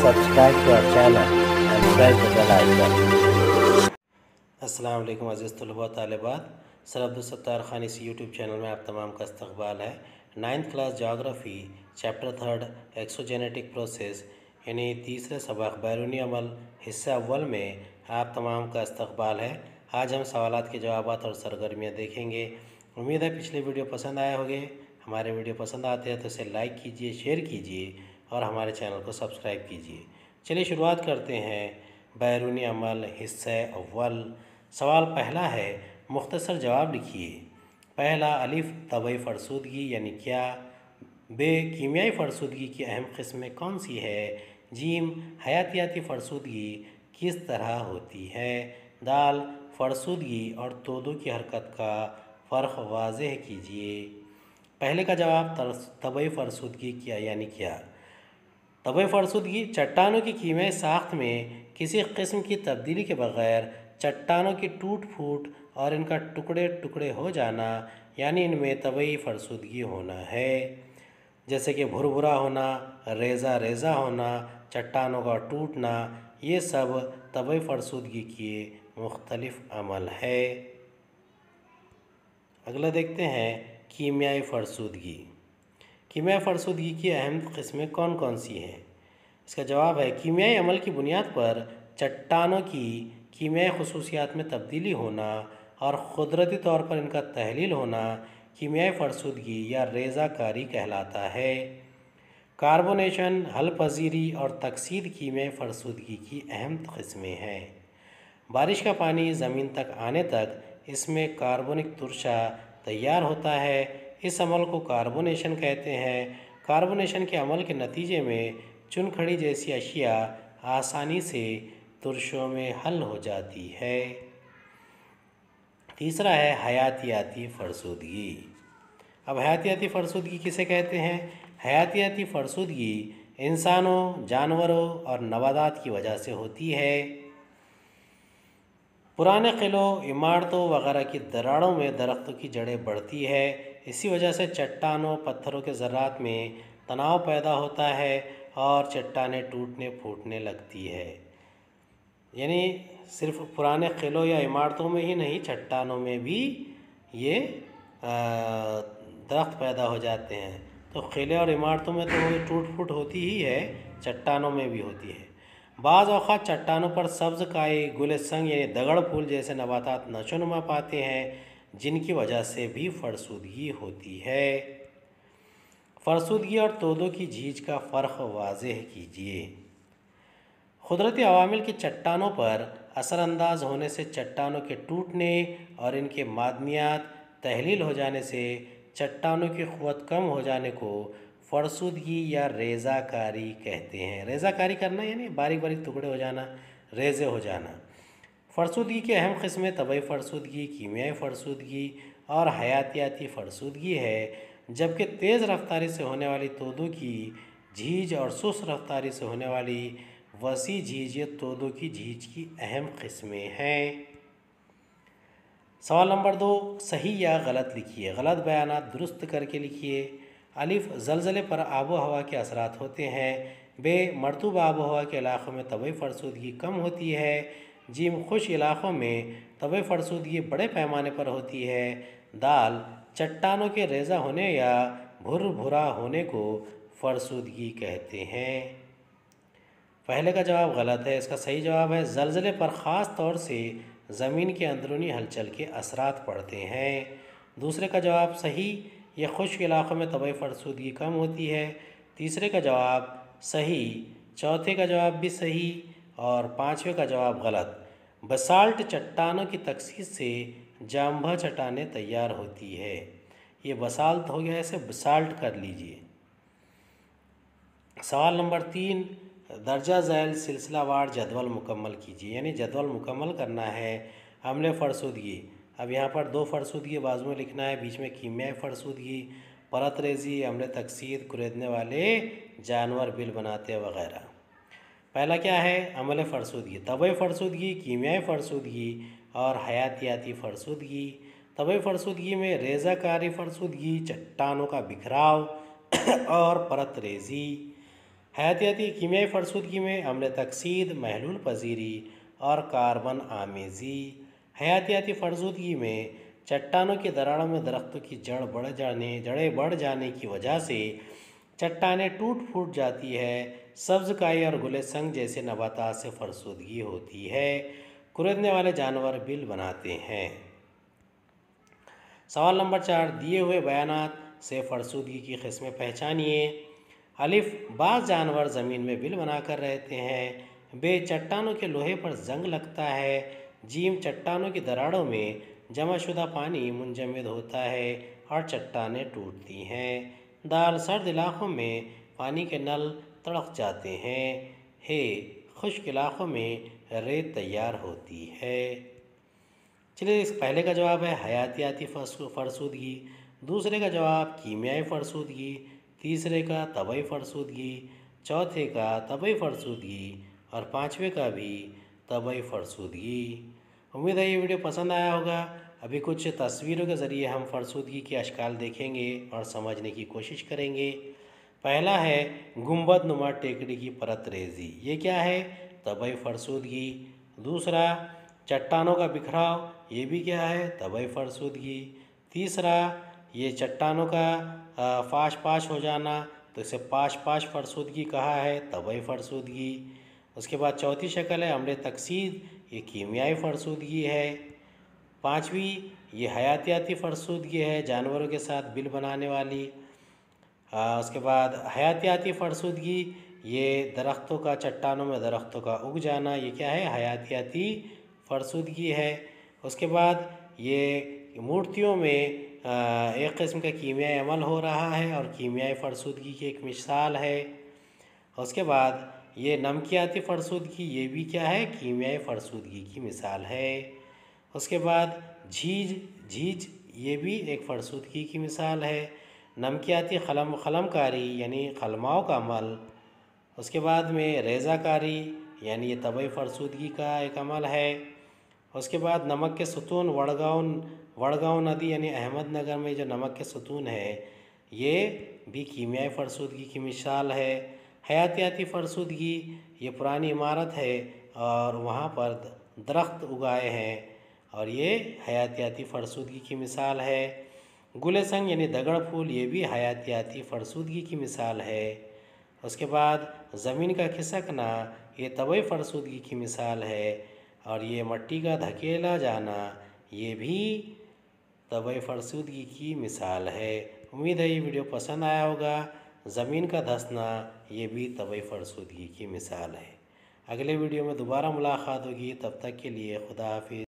subscribe to our channel and press the bell icon. वालेकुम अज़ीज़ तलबा तालिबात। Sir Abdul Sattar Khan इस YouTube channel में आप तमाम का इस्तकबाल है। Ninth class geography chapter third exogenetic process यानी तीसरे सबक, बैरूनी अमल, हिस्सा अव्वल में आप तमाम का इस्तकबाल है। आज हम सवाल के जवाब और सरगर्मियाँ देखेंगे। उम्मीद है पिछले वीडियो पसंद आए होंगे। हमारे वीडियो पसंद आते हैं तो इसे लाइक कीजिए शेयर कीजिए। और हमारे चैनल को सब्सक्राइब कीजिए। चलिए शुरुआत करते हैं। बैरूनी अमल, हिस्से अव्वल। सवाल पहला है, मुख्तसर जवाब लिखिए। पहला, अलिफ तबई फ़रसूदगी, यानी क्या? बे, कीमियाई फ़रसूदगी की अहम किस्में कौन सी है? जीम, हयातियाती फ़रसूदगी किस तरह होती है? दाल, फ़रसूदगी और तोदों की हरकत का फ़र्क वाजह कीजिए। पहले का जवाब तबई फ़रसूदगी क्या, यानी क्या? तबई फ़रसूदगी चट्टानों की कीमियाई साख्त में किसी किस्म की तब्दीली के बगैर चट्टानों की टूट फूट और इनका टुकड़े टुकड़े हो जाना, यानी इनमें तबई फ़रसूदगी होना है। जैसे कि भुरभुरा होना, रेज़ा रेज़ा होना, चट्टानों का टूटना, ये सब तबई फ़रसूदगी के मुख्तलिफ़ अमल है। अगला देखते हैं कीमियाई फ़रसूदगी। कीमियाई फ़रसूदगी की अहम किस्में कौन कौन सी हैं? इसका जवाब है कीमियाई अमल की बुनियाद पर चट्टानों की कीमियाई खसूसियात में तब्दीली होना और क़ुदरती तौर पर इनका तहलील होना कीमियाई फ़रसूदगी या रेज़ाकारी कहलाता है। कार्बोनेशन हल पजीरी और तकसीद कीमियाई फ़रसूदगी की अहम किस्में हैं। बारिश का पानी ज़मीन तक आने तक इसमें कार्बनिक तुरशा तैयार होता है इस अमल को कार्बोनेशन कहते हैं। कार्बोनेशन के अमल के नतीजे में चुनखड़ी जैसी अशिया आसानी से तुरशों में हल हो जाती है। तीसरा है हयातियाती फ़रसूदगी। अब हयातियाती फ़रसूदगी किसे कहते हैं? हयातियाती फ़रसूदगी इंसानों, जानवरों और नवादात की वजह से होती है। पुराने किलों, इमारतों वगैरह की दरारों में दरख्तों की जड़ें बढ़ती है। इसी वजह से चट्टानों, पत्थरों के ज़रात में तनाव पैदा होता है और चट्टानें टूटने, फूटने लगती है। यानी सिर्फ़ पुराने किलों या इमारतों में ही नहीं, चट्टानों में भी ये दरख्त पैदा हो जाते हैं। तो किले और इमारतों में तो टूट फूट होती ही है, चट्टानों में भी होती है। बाज़ अवत चट्टानों पर सब्ज़ काई गुल संग यानी दगड़ फूल जैसे नबातात नशोनुमा पाते हैं। जिनकी वजह से भी फरसूदगी होती है। फरसूदगी और तोदों की झीझ का फ़र्क वाज कीजिए। कुदरती अवामिल की चट्टानों पर असरानंदाज होने से चट्टानों के टूटने और इनके मादनियात तहलील हो जाने से चट्टानों की क़वत कम हो जाने को फ़रसूदगी या रेज़ाकारी कहते हैं। रेज़ाकारी करना यानी बारीक बारीक टुकड़े हो जाना, रेज़े हो जाना। फ़रसूदगी की अहम किस्में तबई फ़रसूदगी, कीमियाई फ़रसूदगी और हयातियाती फ़रसूदगी है, जबकि तेज़ रफ्तारी से होने वाली तोदों की झीझ और सुस्त रफ्तारी से होने वाली वसी झीझ ये तोदों की झीझ की अहम किस्में हैं। सवाल नंबर दो, सही या गलत लिखिए। गलत बयान दुरुस्त करके लिखिए। अलिफ, जलज़ले पर आबो हवा के असरात होते हैं। बे, मरतूब आबो हवा के इलाक़ों में तबई फ़रसूदगी कम होती है। जिम खुश इलाक़ों में तबई फ़रसूदगी बड़े पैमाने पर होती है। दाल चट्टानों के रेज़ा होने या भुर भुरा होने को फ़रसूदगी कहते हैं। पहले का जवाब गलत है, इसका सही जवाब है, जलज़ले पर ख़ास तौर से ज़मीन के अंदरूनी हलचल के असरात पड़ते हैं। दूसरे का जवाब सही, ये खुश्क इलाक़ों में तबई फ़रसूदगी कम होती है। तीसरे का जवाब सही, चौथे का जवाब भी सही और पाँचवें का जवाब गलत। बसाल्ट चट्टानों की तकसीस से जाम्भा चट्टानें तैयार होती है। ये बसाल्ट हो गया, इसे बसाल्ट कर लीजिए। सवाल नंबर तीन, दर्जा झैल सिलसिलावार जदवल मुकम्मल कीजिए। यानी जदवल मुकम्मल करना है अमले फ़रसूदगी। अब यहाँ पर दो फ़रसूदगी बाजू में लिखना है, बीच में कीमियाई फ़रसूदगी, परत रेजी अमले तकसीद कुरेदने वाले जानवर बिल बनाते वगैरह। पहला क्या है? अमल फ़रसूदगी। तबई फ़रसूदगी, कीमियाई फ़रसूदगी और हयातियाती फ़रसूदगी। तबई फ़रसूदगी में रेज़ाकारी फ़रसूदगी, चट्टानों का बिखराव और परत रेजी हयातियाती कीमियाई फरसुदगी में अमल तकसीद, महलूल पजीरी और कार्बन आमेज़ी। हयातियाती फरसुदगी में चट्टानों की दरारों में दरख्तों की जड़ बढ़ जाने, जड़ें बढ़ जाने की वजह से चट्टानें टूट फूट जाती है सब्ज़ काई और गुले संग जैसे नबातात से फरसुदगी होती है, कुरेदने वाले जानवर बिल बनाते हैं। सवाल नंबर चार, दिए हुए बयानात से फरसुदगी की किस्में पहचानिए। अलिफ, बाज़ जानवर ज़मीन में बिल बनाकर रहते हैं। बे, चट्टानों के लोहे पर जंग लगता है। जीम, चट्टानों की दराड़ों में जमाशुदा पानी मुंजमद होता है और चट्टानें टूटती हैं। दाल, सर्द इलाक़ों में पानी के नल तड़क जाते हैं। हे, खुश्क इलाक़ों में रेत तैयार होती है। चलिए, इस पहले का जवाब है हयातियाती फरसूदगी। दूसरे का जवाब, कीमियाई फरसूदगी। तीसरे का तबई फरसूदगी। चौथे का तबई फरसूदगी। और पाँचवें का भी तबई फरसूदगी। उम्मीद है ये वीडियो पसंद आया होगा। अभी कुछ तस्वीरों के ज़रिए हम फरसूदगी के अशकाल देखेंगे और समझने की कोशिश करेंगे। पहला है गुंबद नुमा टेकड़ी की परत रेजी। ये क्या है? तबई फरसूदगी। दूसरा, चट्टानों का बिखराव। ये भी क्या है? तबई फरसूदगी। तीसरा, ये चट्टानों का फाश पाश हो जाना। तो इसे पाश पाश फरसूदगी कहा है, तबई फरसूदगी। उसके बाद चौथी शक्ल है, अमले तकसीद। ये कीमियाई फरसूदगी है। पाँचवीं, ये हयातियाती फरसूदगी है, जानवरों के साथ बिल बनाने वाली। आ, उसके बाद हयातियाती फरसुदगी ये दरख्तों का चट्टानों में दरख्तों का उग जाना ये क्या है? हयातियाती फरसुदगी है। उसके बाद ये मूर्तियों में एक किस्म का कीमियाई अमल हो रहा है और कीमियाई फरसुदगी की एक मिसाल है। उसके बाद ये नमकियाती फरसुदगी ये भी क्या है? कीमियाई फरसुदगी की मिसाल है। उसके बाद झीझ झीझ ये भी एक फरसुदगी की मिसाल है। नमकियाती खलम, खलमकारी, यानी खलमाओं का अमल उसके बाद में रेज़ाकारी, यानी ये तबई फरसुदगी का एक अमल है। उसके बाद नमक के सतून वड़गांव वड़गांव नदी, यानी अहमदनगर में जो नमक के सतून है, ये भी कीमियाई फरसूदगी की मिसाल है। हयातियाती फरसुदगी, ये पुरानी इमारत है और वहाँ पर दरख्त उगाए हैं और ये हयातियाती फरसुदगी की मिसाल है। गुले संग यानी दगड़ फूल, ये भी हयातियाती फरसुदगी की मिसाल है। उसके बाद ज़मीन का खिसकना, ये तबई फरसूदगी की मिसाल है। और ये मट्टी का धकेला जाना, ये भी तबई फरसूदगी की मिसाल है। उम्मीद है ये वीडियो पसंद आया होगा। ज़मीन का धसना, ये भी तबई फरसुदगी की मिसाल है। अगले वीडियो में दोबारा मुलाकात होगी। तब तक के लिए खुदा हाफिज़।